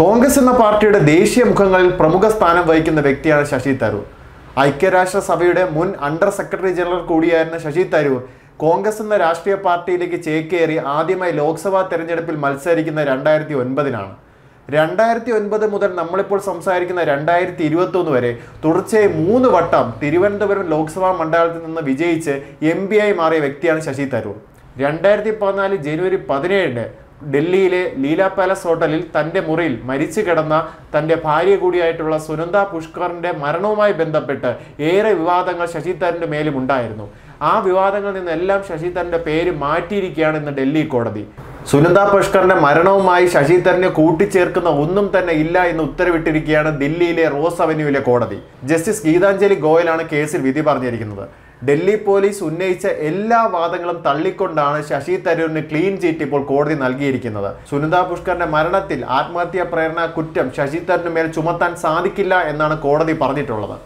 കോൺഗ്രസ് എന്ന പാർട്ടിയുടെ ദേശീയ മുഖങ്ങളിൽ പ്രമുഖ സ്ഥാനം വഹിക്കുന്ന വ്യക്തിയാണ് ശശി തരൂർ. ഐക്യരാഷ്ട്ര സഭയുടെ മുൻ അണ്ടർ സെക്രട്ടറി ജനറൽ കൂടിയായിരുന്ന ശശി തരൂർ കോൺഗ്രസ് എന്ന രാഷ്ട്രീയ പാർട്ടിയിലേക്ക് ചേക്കേറി ആദ്യമായി ലോക്സഭാ തെരഞ്ഞെടുപ്പിൽ മത്സരിക്കുന്ന രണ്ടായിരത്തി ഒൻപതിനാണ് രണ്ടായിരത്തി ഒൻപത് മുതൽ നമ്മളിപ്പോൾ സംസാരിക്കുന്ന രണ്ടായിരത്തി ഇരുപത്തി ഒന്ന് വരെ തുടർച്ചയായി മൂന്ന് വട്ടം തിരുവനന്തപുരം ലോക്സഭാ മണ്ഡലത്തിൽ നിന്ന് വിജയിച്ച് എം ആയി മാറിയ വ്യക്തിയാണ് ശശി തരൂർ. രണ്ടായിരത്തി പതിനാല് ജനുവരി പതിനേഴിന് ഡൽഹിയിലെ ലീല പാലസ് ഹോട്ടലിൽ തന്റെ മുറിയിൽ മരിച്ചു കിടന്ന തന്റെ ഭാര്യ കൂടിയായിട്ടുള്ള സുനന്ദ പുഷ്കറിന്റെ മരണവുമായി ബന്ധപ്പെട്ട് ഏറെ വിവാദങ്ങൾ ശശി തരൂരിന്റെ മേലും ഉണ്ടായിരുന്നു. ആ വിവാദങ്ങളിൽ നിന്നെല്ലാം ശശി തരൂരിന്റെ പേര് മാറ്റിയിരിക്കുകയാണ് ഇന്ന് ഡൽഹി കോടതി. സുനന്ദ പുഷ്കറിന്റെ മരണവുമായി ശശി തരൂരിനെ കൂട്ടിച്ചേർക്കുന്ന ഒന്നും തന്നെ ഇല്ല എന്ന് ഉത്തരവിട്ടിരിക്കുകയാണ് ദില്ലിയിലെ റോസ് അവന്യൂവിലെ കോടതി. ജസ്റ്റിസ് ഗീതാഞ്ജലി ഗോയലാണ് കേസിൽ വിധി പറഞ്ഞിരിക്കുന്നത്. ഡൽഹി പോലീസ് ഉന്നയിച്ച എല്ലാ വാദങ്ങളും തള്ളിക്കൊണ്ടാണ് ശശി തരൂരിന് ക്ലീൻ ചീറ്റ് ഇപ്പോൾ കോടതി നൽകിയിരിക്കുന്നത്. സുനിത പുഷ്കറിന്റെ മരണത്തിൽ ആത്മഹത്യാ പ്രേരണ കുറ്റം ശശി തരൂരിന് മേൽ ചുമത്താൻ സാധിക്കില്ല എന്നാണ് കോടതി പറഞ്ഞിട്ടുള്ളത്.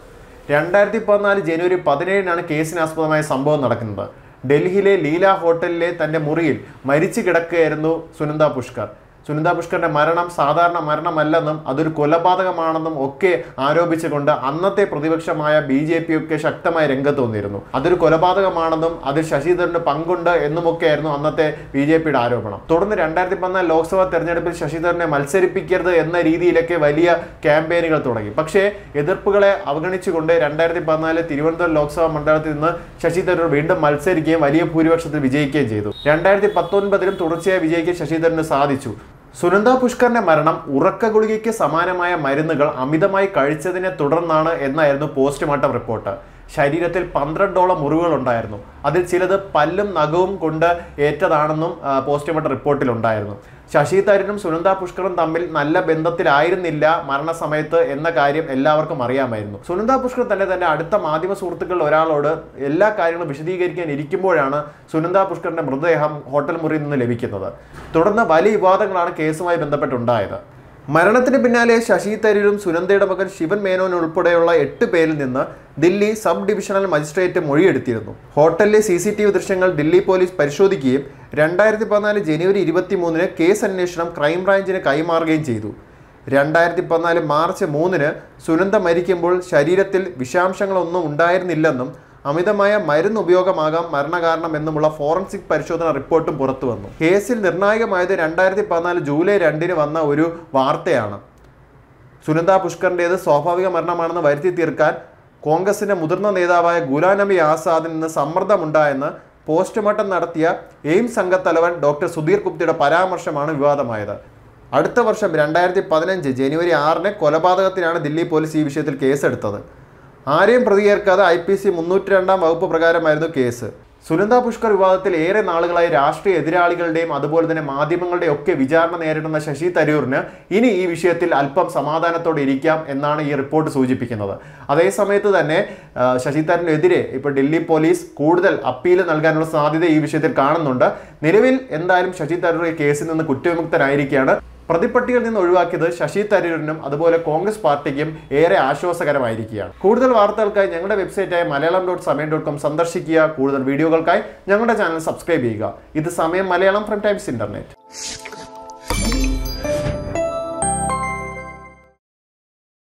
രണ്ടായിരത്തി പതിനാല് ജനുവരി പതിനേഴിനാണ് കേസിനാസ്പദമായ സംഭവം നടക്കുന്നത്. ഡൽഹിയിലെ ലീല ഹോട്ടലിലെ തന്റെ മുറിയിൽ മരിച്ചു കിടക്കുകയായിരുന്നു സുനന്ദ പുഷ്കർ. സുനന്ദ പുഷ്കറിന്റെ മരണം സാധാരണ മരണമല്ലെന്നും അതൊരു കൊലപാതകമാണെന്നും ഒക്കെ ആരോപിച്ചുകൊണ്ട് അന്നത്തെ പ്രതിപക്ഷമായ ബി ജെ പി ഒക്കെ ശക്തമായി രംഗത്ത് വന്നിരുന്നു. അതൊരു കൊലപാതകമാണെന്നും അതിൽ ശശിധരന് പങ്കുണ്ട് എന്നുമൊക്കെയായിരുന്നു അന്നത്തെ ബി ജെ പിയുടെ ആരോപണം. തുടർന്ന് രണ്ടായിരത്തി പതിനാല് ലോക്സഭാ തെരഞ്ഞെടുപ്പിൽ ശശിധരനെ മത്സരിപ്പിക്കരുത് എന്ന രീതിയിലൊക്കെ വലിയ ക്യാമ്പയിനുകൾ തുടങ്ങി. പക്ഷേ എതിർപ്പുകളെ അവഗണിച്ചുകൊണ്ട് രണ്ടായിരത്തി പതിനാല് തിരുവനന്തപുരം ലോക്സഭാ മണ്ഡലത്തിൽ നിന്ന് ശശി വീണ്ടും മത്സരിക്കുകയും വലിയ ഭൂരിപക്ഷത്തിൽ വിജയിക്കുകയും ചെയ്തു. രണ്ടായിരത്തി പത്തൊൻപതിലും തുടർച്ചയായി വിജയിക്കാൻ ശശി തരൂരിന് സാധിച്ചു. സുനന്ദ പുഷ്കറിന്റെ മരണം ഉറക്ക ഗുളികയ്ക്ക് സമാനമായ മരുന്നുകൾ അമിതമായി കഴിച്ചതിനെ തുടർന്നാണ് എന്നായിരുന്നു പോസ്റ്റ്മോർട്ടം റിപ്പോർട്ട്. ശരീരത്തിൽ പന്ത്രണ്ടോളം മുറിവുകൾ ഉണ്ടായിരുന്നു അതിൽ ചിലത് പല്ലും നഖവും കൊണ്ട് ഏറ്റതാണെന്നും പോസ്റ്റ്മോർട്ടം റിപ്പോർട്ടിൽ ഉണ്ടായിരുന്നു ശശി തരൂരും സുനന്ദ പുഷ്കറും തമ്മിൽ നല്ല ബന്ധത്തിലായിരുന്നില്ല മരണസമയത്ത് എന്ന കാര്യം എല്ലാവർക്കും അറിയാമായിരുന്നു. സുനന്ദ പുഷ്കർ തന്നെ തന്റെ അടുത്ത മാധ്യമ സുഹൃത്തുക്കളിൽ ഒരാളോട് എല്ലാ കാര്യങ്ങളും വിശദീകരിക്കാൻ ഇരിക്കുമ്പോഴാണ് സുനന്ദ പുഷ്കറിന്റെ മൃതദേഹം ഹോട്ടൽ മുറിയിൽ നിന്ന് ലഭിക്കുന്നത്. തുടർന്ന് വലിയ വിവാദങ്ങളാണ് കേസുമായി ബന്ധപ്പെട്ടുണ്ടായത്. മരണത്തിന് പിന്നാലെ ശശി തരൂരും സുനന്ദയുടെ മകൻ ശിവൻ മേനോനും ഉൾപ്പെടെയുള്ള എട്ട് പേരിൽ നിന്ന് ദില്ലി സബ് ഡിവിഷണൽ മജിസ്ട്രേറ്റ് മൊഴിയെടുത്തിരുന്നു. ഹോട്ടലിലെ സി സി ടി വി ദൃശ്യങ്ങൾ ദില്ലി പോലീസ് പരിശോധിക്കുകയും രണ്ടായിരത്തി പതിനാല് ജനുവരി ഇരുപത്തി മൂന്നിന് കേസ് അന്വേഷണം ക്രൈംബ്രാഞ്ചിന് കൈമാറുകയും ചെയ്തു. രണ്ടായിരത്തി പതിനാല് മാർച്ച് മൂന്നിന് സുനന്ദ മരിക്കുമ്പോൾ ശരീരത്തിൽ വിഷാംശങ്ങളൊന്നും ഉണ്ടായിരുന്നില്ലെന്നും അമിതമായ മരുന്ന് ഉപയോഗമാകാം മരണകാരണം എന്നുമുള്ള ഫോറൻസിക് പരിശോധന റിപ്പോർട്ടും പുറത്തു വന്നു. കേസിൽ നിർണായകമായത് രണ്ടായിരത്തി പതിനാല് ജൂലൈ രണ്ടിന് വന്ന ഒരു വാർത്തയാണ്. സുനന്ദ പുഷ്കറിന്റേത് സ്വാഭാവിക മരണമാണെന്ന് വരുത്തി തീർക്കാൻ കോൺഗ്രസിന്റെ മുതിർന്ന നേതാവായ ഗുലാം നബി ആസാദിൽ നിന്ന് സമ്മർദ്ദമുണ്ടായെന്ന് പോസ്റ്റ്മോർട്ടം നടത്തിയ എയിംസ് സംഘത്തലവൻ ഡോക്ടർ സുധീർ ഗുപ്തയുടെ പരാമർശമാണ് വിവാദമായത്. അടുത്ത വർഷം രണ്ടായിരത്തി പതിനഞ്ച് ജനുവരി ആറിന് കൊലപാതകത്തിനാണ് ദില്ലി പോലീസ് ഈ വിഷയത്തിൽ കേസെടുത്തത്. ആരെയും പ്രതികരിക്കാതെ ഐ പി സി മുന്നൂറ്റി രണ്ടാം വകുപ്പ് പ്രകാരമായിരുന്നു കേസ്. സുനന്ദ പുഷ്കർ വിവാദത്തിൽ ഏറെ നാളുകളായി രാഷ്ട്രീയ എതിരാളികളുടെയും അതുപോലെ തന്നെ മാധ്യമങ്ങളുടെയും ഒക്കെ വിചാരണ നേരിടുന്ന ശശി തരൂരിന് ഇനി ഈ വിഷയത്തിൽ അല്പം സമാധാനത്തോടെ ഇരിക്കാം എന്നാണ് ഈ റിപ്പോർട്ട് സൂചിപ്പിക്കുന്നത്. അതേസമയത്ത് തന്നെ ശശി തരൂരിനെതിരെ ഇപ്പോൾ ഡൽഹി പോലീസ് കൂടുതൽ അപ്പീൽ നൽകാനുള്ള സാധ്യത ഈ വിഷയത്തിൽ കാണുന്നുണ്ട്. നിലവിൽ എന്തായാലും ശശി തരൂർ കേസിൽ നിന്ന് കുറ്റവിമുക്തനായിരിക്കുകയാണ്. പ്രതിപ്പട്ടികയിൽ നിന്ന് ഒഴിവാക്കിയത് ശശി തരൂരിനും അതുപോലെ കോൺഗ്രസ് പാർട്ടിക്കും ഏറെ ആശ്വാസകരമായിരിക്കുകയാണ്. കൂടുതൽ വാർത്തകൾക്കായി ഞങ്ങളുടെ വെബ്സൈറ്റായ Malayalam dot Samayam dot com സന്ദർശിക്കുക. കൂടുതൽ വീഡിയോകൾക്കായി ഞങ്ങളുടെ ചാനൽ സബ്സ്ക്രൈബ് ചെയ്യുക. ഇത് സമയം മലയാളം ഫ്രം ടൈംസ് ഇന്റർനെറ്റ്